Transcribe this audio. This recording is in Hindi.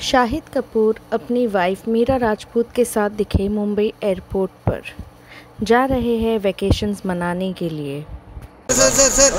शाहिद कपूर अपनी वाइफ मीरा राजपूत के साथ दिखे मुंबई एयरपोर्ट पर। जा रहे हैं वैकेशंस मनाने के लिए। Sir sir sir